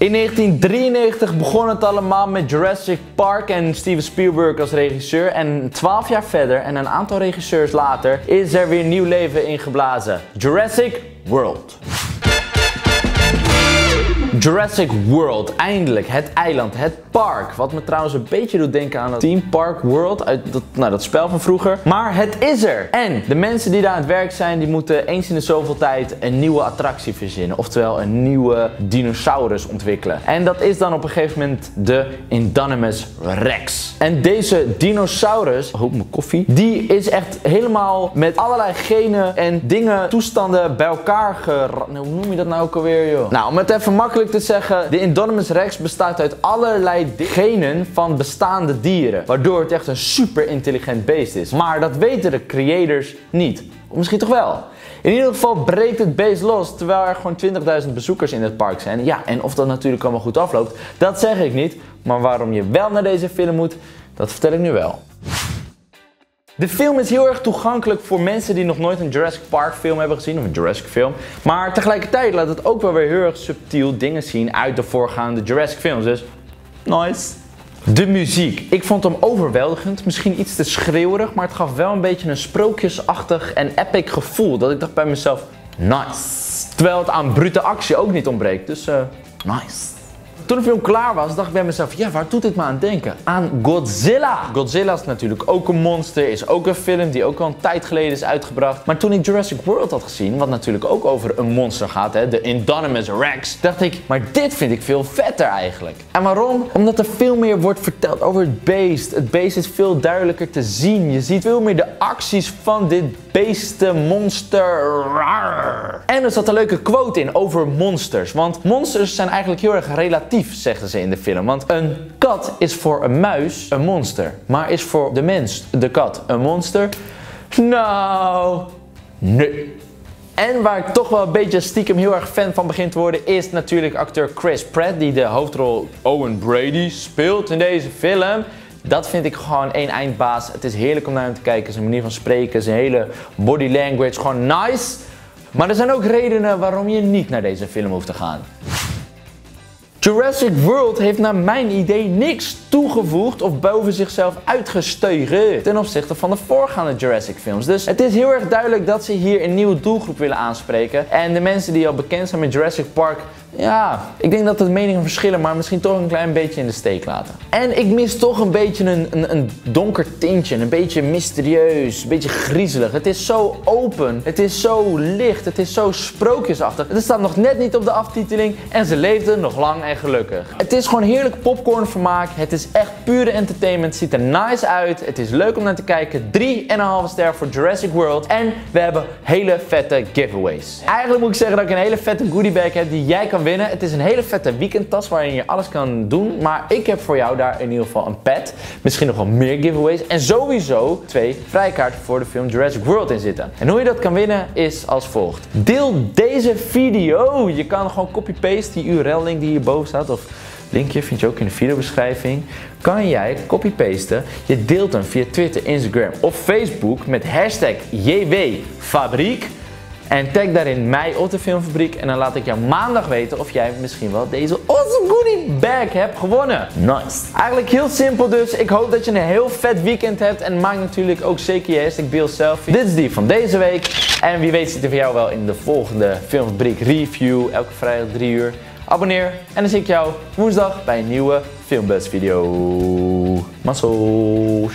In 1993 begon het allemaal met Jurassic Park en Steven Spielberg als regisseur. En 12 jaar verder en een aantal regisseurs later is er weer nieuw leven ingeblazen. Jurassic World. Jurassic World, eindelijk. Het eiland, het park. Wat me trouwens een beetje doet denken aan het Team Park World uit dat, nou, dat spel van vroeger. Maar het is er. En de mensen die daar aan het werk zijn, die moeten eens in de zoveel tijd een nieuwe attractie verzinnen. Oftewel een nieuwe dinosaurus ontwikkelen. En dat is dan op een gegeven moment de Indominus Rex. En deze dinosaurus, oh mijn koffie, die is echt helemaal met allerlei genen en dingen, toestanden bij elkaar ger... Hoe noem je dat nou ook alweer, joh? Nou, om het even makkelijk te zeggen, de Indominus Rex bestaat uit allerlei genen van bestaande dieren. Waardoor het echt een super intelligent beest is. Maar dat weten de creators niet. Of misschien toch wel. In ieder geval breekt het beest los terwijl er gewoon 20.000 bezoekers in het park zijn. Ja, en of dat natuurlijk allemaal goed afloopt, dat zeg ik niet. Maar waarom je wel naar deze film moet, dat vertel ik nu wel. De film is heel erg toegankelijk voor mensen die nog nooit een Jurassic Park film hebben gezien, of een Jurassic film. Maar tegelijkertijd laat het ook wel weer heel erg subtiel dingen zien uit de voorgaande Jurassic films. Dus, nice. De muziek. Ik vond hem overweldigend. Misschien iets te schreeuwerig, maar het gaf wel een beetje een sprookjesachtig en epic gevoel. Dat ik dacht bij mezelf, nice. Terwijl het aan brute actie ook niet ontbreekt. Dus, uh, nice. Toen de film klaar was, dacht ik bij mezelf, ja, waar doet dit me aan denken? Aan Godzilla. Godzilla is natuurlijk ook een monster, is ook een film die ook al een tijd geleden is uitgebracht. Maar toen ik Jurassic World had gezien, wat natuurlijk ook over een monster gaat, hè, de Indominus Rex, dacht ik, maar dit vind ik veel vetter eigenlijk. En waarom? Omdat er veel meer wordt verteld over het beest. Het beest is veel duidelijker te zien. Je ziet veel meer de acties van dit beesten, monster. En er zat een leuke quote in over monsters. Want monsters zijn eigenlijk heel erg relatief, zeggen ze in de film. Want een kat is voor een muis een monster. Maar is voor de mens, de kat, een monster? Nou, nee. En waar ik toch wel een beetje stiekem heel erg fan van begin te worden, is natuurlijk acteur Chris Pratt, die de hoofdrol Owen Brady speelt in deze film. Dat vind ik gewoon één eindbaas. Het is heerlijk om naar hem te kijken. Zijn manier van spreken, zijn hele body language, gewoon nice. Maar er zijn ook redenen waarom je niet naar deze film hoeft te gaan. Jurassic World heeft naar mijn idee niks toegevoegd of boven zichzelf uitgestegen ten opzichte van de voorgaande Jurassic films. Dus het is heel erg duidelijk dat ze hier een nieuwe doelgroep willen aanspreken. En de mensen die al bekend zijn met Jurassic Park ja, ik denk dat de meningen verschillen, maar misschien toch een klein beetje in de steek laten. En ik mis toch een beetje een, een, een, donker tintje, een beetje mysterieus, een beetje griezelig. Het is zo open, het is zo licht, het is zo sprookjesachtig. Het staat nog net niet op de aftiteling en ze leefden nog lang en gelukkig. Het is gewoon heerlijk popcornvermaak, het is echt pure entertainment, ziet er nice uit, het is leuk om naar te kijken. 3,5 ster voor Jurassic World en we hebben hele vette giveaways. Eigenlijk moet ik zeggen dat ik een hele vette goodiebag heb die jij winnen. Het is een hele vette weekendtas waarin je alles kan doen. Maar ik heb voor jou daar in ieder geval een pet. Misschien nog wel meer giveaways. En sowieso twee vrijkaarten voor de film Jurassic World in zitten. En hoe je dat kan winnen is als volgt. Deel deze video. Je kan gewoon copy-paste die URL-link die hierboven staat. Of linkje vind je ook in de videobeschrijving. Kan jij copy-pasten. Je deelt hem via Twitter, Instagram of Facebook met hashtag JWFabriek. En tag daarin mij op de filmfabriek. En dan laat ik jou maandag weten of jij misschien wel deze awesome goodie bag hebt gewonnen. Nice. Eigenlijk heel simpel dus. Ik hoop dat je een heel vet weekend hebt. En maak natuurlijk ook zeker je hashtag Bill Selfie. Dit is die van deze week. En wie weet zit er voor jou wel in de volgende filmfabriek review. Elke vrijdag 3 uur. Abonneer. En dan zie ik jou woensdag bij een nieuwe Filmbus video. Mazzel.